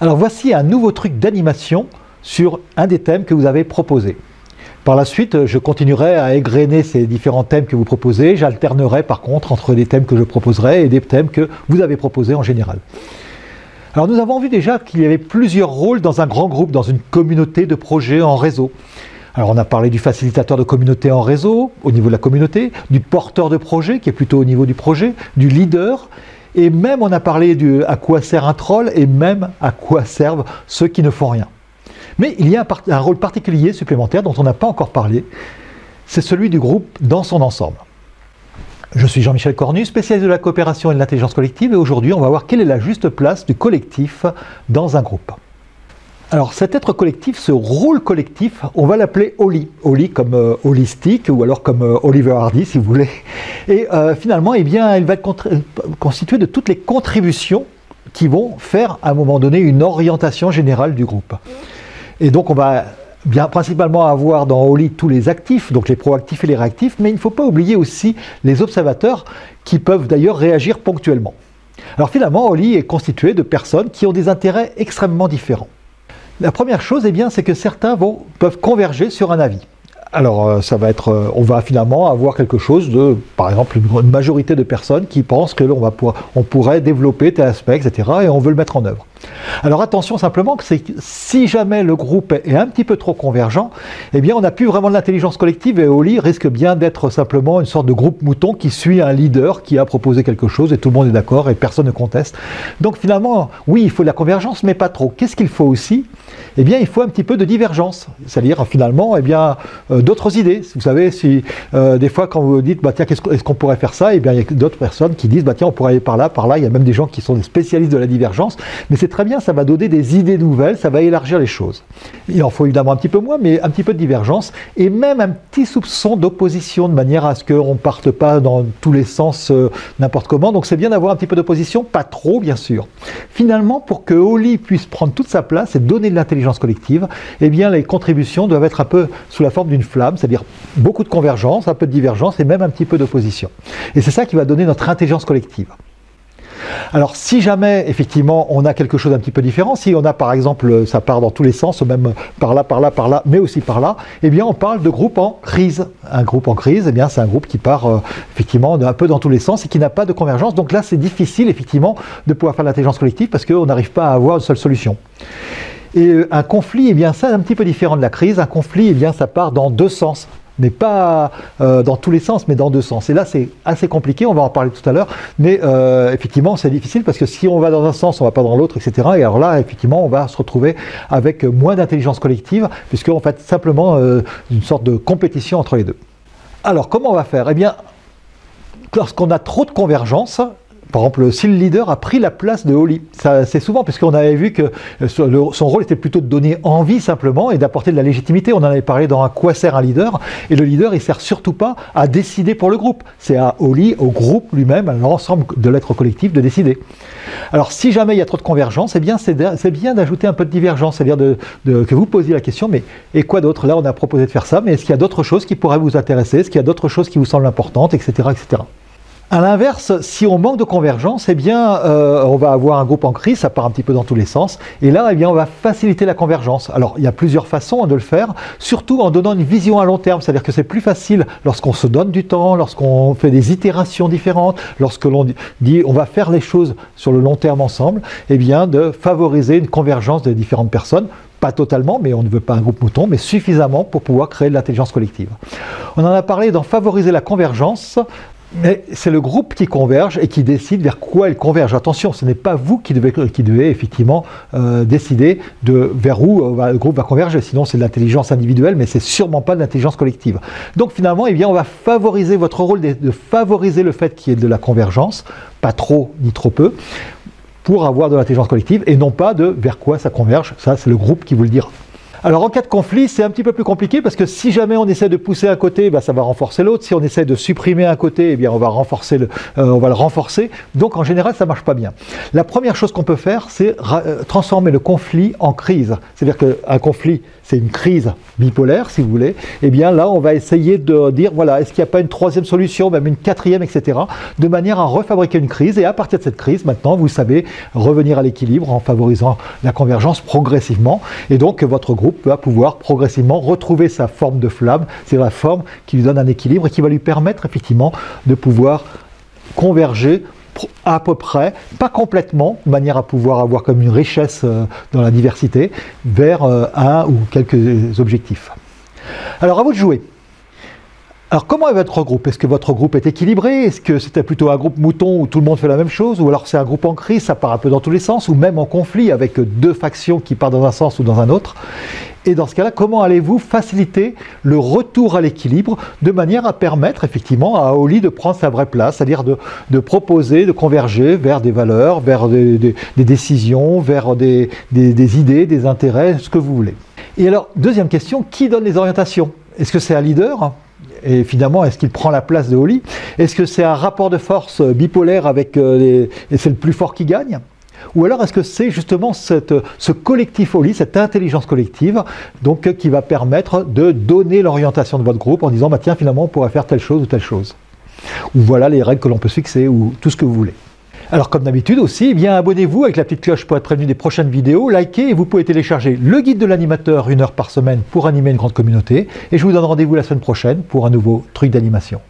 Alors voici un nouveau truc d'animation sur un des thèmes que vous avez proposé. Par la suite, je continuerai à égrener ces différents thèmes que vous proposez. J'alternerai par contre entre des thèmes que je proposerai et des thèmes que vous avez proposés en général. Alors nous avons vu déjà qu'il y avait plusieurs rôles dans un grand groupe, dans une communauté de projets en réseau. Alors on a parlé du facilitateur de communauté en réseau, au niveau de la communauté, du porteur de projet, qui est plutôt au niveau du projet, du leader, et même on a parlé de à quoi sert un troll, et même à quoi servent ceux qui ne font rien. Mais il y a un, un rôle particulier supplémentaire dont on n'a pas encore parlé, c'est celui du groupe dans son ensemble. Je suis Jean-Michel Cornu, spécialiste de la coopération et de l'intelligence collective, et aujourd'hui on va voir quelle est la juste place du collectif dans un groupe. Alors cet être collectif, ce rôle collectif, on va l'appeler Oli. Oli comme euh, holistique ou alors comme euh, Oliver Hardy si vous voulez. Et euh, finalement, eh bien, elle va être constituée de toutes les contributions qui vont faire à un moment donné une orientation générale du groupe. Et donc on va bien principalement avoir dans Oli tous les actifs, donc les proactifs et les réactifs, mais il ne faut pas oublier aussi les observateurs qui peuvent d'ailleurs réagir ponctuellement. Alors finalement, Oli est constitué de personnes qui ont des intérêts extrêmement différents. La première chose, eh bien, c'est que certains vont, peuvent converger sur un avis. Alors, euh, ça va être, euh, on va finalement avoir quelque chose de, par exemple, une, majorité de personnes qui pensent que l'on va on pourrait développer tel aspect, etc., et on veut le mettre en œuvre. Alors attention simplement que si jamais le groupe est un petit peu trop convergent, eh bien on n'a plus vraiment de l'intelligence collective et Oli risque bien d'être simplement une sorte de groupe mouton qui suit un leader qui a proposé quelque chose et tout le monde est d'accord et personne ne conteste. Donc finalement, oui, il faut de la convergence, mais pas trop. Qu'est-ce qu'il faut aussi? Eh bien, il faut un petit peu de divergence, c'est-à-dire finalement, eh bien, euh, d'autres idées. Vous savez, si euh, des fois quand vous dites, bah tiens, est-ce qu'on pourrait faire ça? Eh bien, il y a d'autres personnes qui disent, bah tiens, on pourrait aller par là, par là. Il y a même des gens qui sont des spécialistes de la divergence, mais c'est très bien, ça va donner des idées nouvelles, ça va élargir les choses. Il en faut évidemment un petit peu moins, mais un petit peu de divergence et même un petit soupçon d'opposition de manière à ce qu'on ne parte pas dans tous les sens euh, n'importe comment. Donc c'est bien d'avoir un petit peu d'opposition, pas trop bien sûr. Finalement, pour que Oli puisse prendre toute sa place et donner de l'intelligence collective, eh bien les contributions doivent être un peu sous la forme d'une flamme, c'est-à-dire beaucoup de convergence, un peu de divergence et même un petit peu d'opposition. Et c'est ça qui va donner notre intelligence collective. Alors si jamais effectivement on a quelque chose d'un petit peu différent, si on a par exemple ça part dans tous les sens, même par là, par là, par là, mais aussi par là, eh bien on parle de groupe en crise. Un groupe en crise, eh bien c'est un groupe qui part euh, effectivement un peu dans tous les sens et qui n'a pas de convergence. Donc là c'est difficile effectivement de pouvoir faire l'intelligence collective parce qu'on n'arrive pas à avoir une seule solution. Et euh, un conflit, eh bien ça, un petit peu différent de la crise. Un conflit, eh bien ça part dans deux sens mais pas euh, dans tous les sens, mais dans deux sens. Et là, c'est assez compliqué, on va en parler tout à l'heure, mais euh, effectivement, c'est difficile parce que si on va dans un sens, on va pas dans l'autre, etc. Et alors là, effectivement, on va se retrouver avec moins d'intelligence collective, puisqu'on fait simplement euh, une sorte de compétition entre les deux. Alors, comment on va faire? Eh bien, lorsqu'on a trop de convergence, par exemple, si le leader a pris la place de Oli, c'est souvent puisqu'on avait vu que euh, son rôle était plutôt de donner envie simplement et d'apporter de la légitimité. On en avait parlé dans un quoi sert un leader, et le leader il sert surtout pas à décider pour le groupe. C'est à Oli, au groupe lui-même, à l'ensemble de l'être collectif de décider. Alors si jamais il y a trop de convergence, eh bien c'est bien d'ajouter un peu de divergence, c'est-à-dire que vous posiez la question, mais et quoi d'autre? Là on a proposé de faire ça, mais est-ce qu'il y a d'autres choses qui pourraient vous intéresser? Est-ce qu'il y a d'autres choses qui vous semblent importantes, etc., etc. A l'inverse, si on manque de convergence, eh bien, euh, on va avoir un groupe en crise, ça part un petit peu dans tous les sens, et là, eh bien, on va faciliter la convergence. Alors, il y a plusieurs façons de le faire, surtout en donnant une vision à long terme, c'est-à-dire que c'est plus facile lorsqu'on se donne du temps, lorsqu'on fait des itérations différentes, lorsque l'on dit on va faire les choses sur le long terme ensemble, eh bien, de favoriser une convergence des différentes personnes pas totalement, mais on ne veut pas un groupe mouton, mais suffisamment pour pouvoir créer de l'intelligence collective. On en a parlé dans favoriser la convergence. Mais c'est le groupe qui converge et qui décide vers quoi il converge. Attention, ce n'est pas vous qui devez, effectivement euh, décider de vers où euh, le groupe va converger. Sinon, c'est de l'intelligence individuelle, mais c'est sûrement pas de l'intelligence collective. Donc finalement, eh on va favoriser votre rôle de, de favoriser le fait qu'il y ait de la convergence, pas trop ni trop peu, pour avoir de l'intelligence collective et non pas de vers quoi ça converge. Ça, c'est le groupe qui vous le dira. Alors en cas de conflit, c'est un petit peu plus compliqué parce que si jamais on essaie de pousser un côté, bah, ça va renforcer l'autre. Si on essaie de supprimer un côté, eh bien on va renforcer le, euh, on va le renforcer. Donc en général, ça marche pas bien. La première chose qu'on peut faire, c'est euh, transformer le conflit en crise. C'est-à-dire qu'un conflit, c'est une crise bipolaire, si vous voulez. Eh bien là, on va essayer de dire voilà, est-ce qu'il n'y a pas une troisième solution, même une quatrième, etc. De manière à refabriquer une crise. Et à partir de cette crise, maintenant, vous savez revenir à l'équilibre en favorisant la convergence progressivement. Et donc votre groupe va pouvoir progressivement retrouver sa forme de flamme, c'est la forme qui lui donne un équilibre et qui va lui permettre effectivement de pouvoir converger à peu près, pas complètement, de manière à pouvoir avoir comme une richesse euh, dans la diversité, vers euh, un ou quelques objectifs. Alors à vous de jouer. Alors comment est votre groupe? Est-ce que votre groupe est équilibré? Est-ce que c'était plutôt un groupe mouton où tout le monde fait la même chose? Ou alors c'est un groupe en crise, ça part un peu dans tous les sens, ou même en conflit avec deux factions qui partent dans un sens ou dans un autre? Et dans ce cas-là, comment allez-vous faciliter le retour à l'équilibre de manière à permettre effectivement à Oli de prendre sa vraie place, c'est-à-dire de, proposer, de converger vers des valeurs, vers des, décisions, vers des, idées, des intérêts, ce que vous voulez. Et alors, deuxième question, qui donne les orientations? Est-ce que c'est un leader? Et finalement, est-ce qu'il prend la place de Oli Est-ce que c'est un rapport de force bipolaire avec euh, et c'est le plus fort qui gagne? Ou alors est-ce que c'est justement ce collectif Oli, cette intelligence collective, donc qui va permettre de donner l'orientation de votre groupe en disant bah tiens finalement on pourrait faire telle chose ou telle chose. Ou voilà les règles que l'on peut se fixer ou tout ce que vous voulez. Alors comme d'habitude aussi, eh bien abonnez-vous avec la petite cloche pour être prévenu des prochaines vidéos, likez et vous pouvez télécharger le guide de l'animateur une heure par semaine pour animer une grande communauté. Et je vous donne rendez-vous la semaine prochaine pour un nouveau truc d'animation.